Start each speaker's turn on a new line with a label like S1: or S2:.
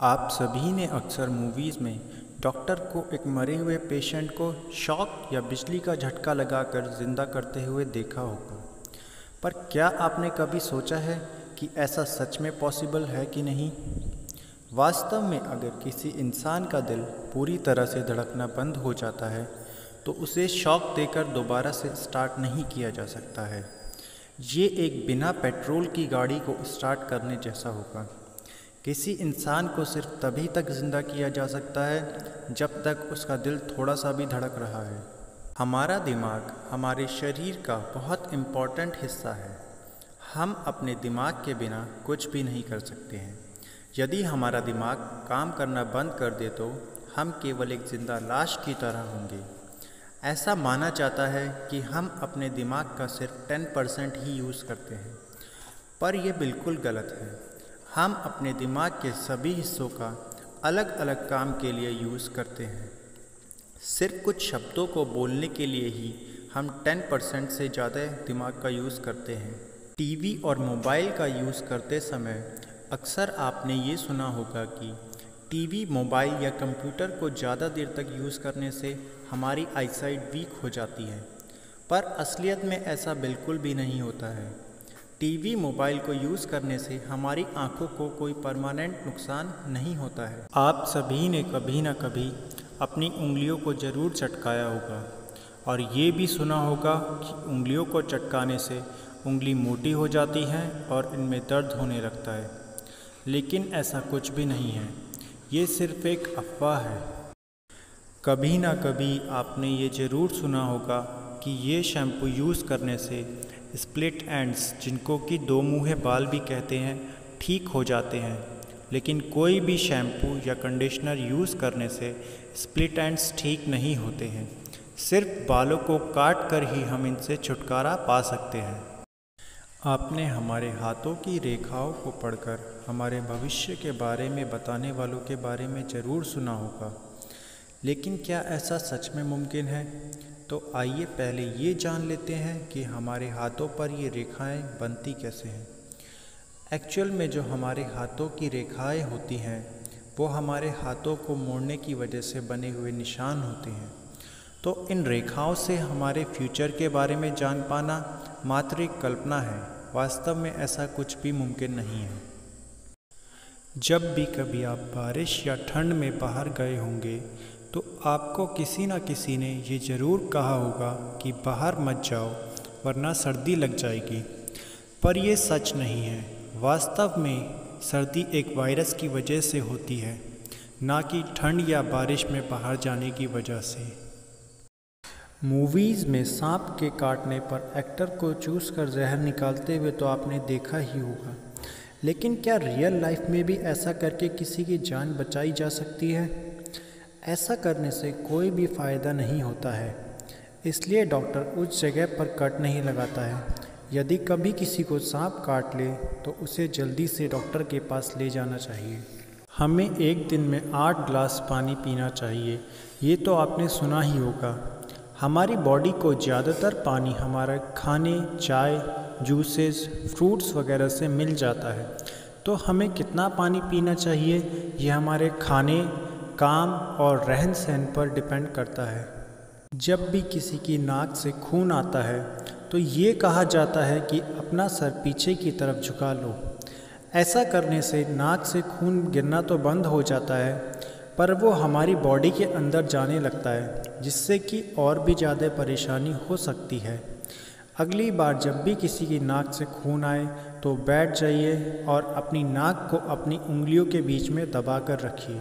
S1: आप सभी ने अक्सर मूवीज़ में डॉक्टर को एक मरे हुए पेशेंट को शॉक या बिजली का झटका लगाकर ज़िंदा करते हुए देखा होगा। पर क्या आपने कभी सोचा है कि ऐसा सच में पॉसिबल है कि नहीं? वास्तव में अगर किसी इंसान का दिल पूरी तरह से धड़कना बंद हो जाता है तो उसे शॉक देकर दोबारा से स्टार्ट नहीं किया जा सकता है। ये एक बिना पेट्रोल की गाड़ी को स्टार्ट करने जैसा होगा। किसी इंसान को सिर्फ़ तभी तक ज़िंदा किया जा सकता है जब तक उसका दिल थोड़ा सा भी धड़क रहा है। हमारा दिमाग हमारे शरीर का बहुत इंपॉर्टेंट हिस्सा है। हम अपने दिमाग के बिना कुछ भी नहीं कर सकते हैं। यदि हमारा दिमाग काम करना बंद कर दे तो हम केवल एक ज़िंदा लाश की तरह होंगे। ऐसा माना जाता है कि हम अपने दिमाग का सिर्फ़ टेन परसेंट ही यूज़ करते हैं। पर यह बिल्कुल गलत है। हम अपने दिमाग के सभी हिस्सों का अलग अलग काम के लिए यूज़ करते हैं। सिर्फ़ कुछ शब्दों को बोलने के लिए ही हम 10 परसेंट से ज़्यादा दिमाग का यूज़ करते हैं। टीवी और मोबाइल का यूज़ करते समय अक्सर आपने ये सुना होगा कि टीवी, मोबाइल या कंप्यूटर को ज़्यादा देर तक यूज़ करने से हमारी आईसाइट वीक हो जाती है। पर असलियत में ऐसा बिल्कुल भी नहीं होता है। टीवी मोबाइल को यूज़ करने से हमारी आँखों को कोई परमानेंट नुकसान नहीं होता है। आप सभी ने कभी ना कभी अपनी उंगलियों को ज़रूर चटकाया होगा और ये भी सुना होगा कि उंगलियों को चटकाने से उंगली मोटी हो जाती है और इनमें दर्द होने लगता है। लेकिन ऐसा कुछ भी नहीं है। ये सिर्फ़ एक अफवाह है। कभी ना कभी आपने ये ज़रूर सुना होगा कि ये शैम्पू यूज़ करने से स्प्लिट एंड्स, जिनको कि दो मुँहे बाल भी कहते हैं, ठीक हो जाते हैं। लेकिन कोई भी शैम्पू या कंडीशनर यूज़ करने से स्प्लिट एंड्स ठीक नहीं होते हैं। सिर्फ़ बालों को काट कर ही हम इनसे छुटकारा पा सकते हैं। आपने हमारे हाथों की रेखाओं को पढ़कर हमारे भविष्य के बारे में, बताने वालों के बारे में ज़रूर सुना होगा। लेकिन क्या ऐसा सच में मुमकिन है? तो आइए पहले ये जान लेते हैं कि हमारे हाथों पर ये रेखाएँ बनती कैसे हैं। एक्चुअल में जो हमारे हाथों की रेखाएँ होती हैं, वो हमारे हाथों को मोड़ने की वजह से बने हुए निशान होते हैं। तो इन रेखाओं से हमारे फ्यूचर के बारे में जान पाना मात्र एक कल्पना है, वास्तव में ऐसा कुछ भी मुमकिन नहीं है। जब भी कभी आप बारिश या ठंड में बाहर गए होंगे तो आपको किसी न किसी ने ये ज़रूर कहा होगा कि बाहर मत जाओ, वरना सर्दी लग जाएगी। पर यह सच नहीं है। वास्तव में सर्दी एक वायरस की वजह से होती है, ना कि ठंड या बारिश में बाहर जाने की वजह से। मूवीज़ में सांप के काटने पर एक्टर को चूस कर जहर निकालते हुए तो आपने देखा ही होगा। लेकिन क्या रियल लाइफ में भी ऐसा करके किसी की जान बचाई जा सकती है? ऐसा करने से कोई भी फ़ायदा नहीं होता है। इसलिए डॉक्टर उस जगह पर कट नहीं लगाता है। यदि कभी किसी को सांप काट ले तो उसे जल्दी से डॉक्टर के पास ले जाना चाहिए। हमें एक दिन में आठ ग्लास पानी पीना चाहिए, ये तो आपने सुना ही होगा। हमारी बॉडी को ज़्यादातर पानी हमारे खाने, चाय, जूसेस, फ्रूट्स वगैरह से मिल जाता है। तो हमें कितना पानी पीना चाहिए? ये हमारे खाने काम और रहन सहन पर डिपेंड करता है। जब भी किसी की नाक से खून आता है तो ये कहा जाता है कि अपना सर पीछे की तरफ़ झुका लो। ऐसा करने से नाक से खून गिरना तो बंद हो जाता है, पर वो हमारी बॉडी के अंदर जाने लगता है, जिससे कि और भी ज़्यादा परेशानी हो सकती है। अगली बार जब भी किसी की नाक से खून आए तो बैठ जाइए और अपनी नाक को अपनी उंगलियों के बीच में दबा कर रखिए।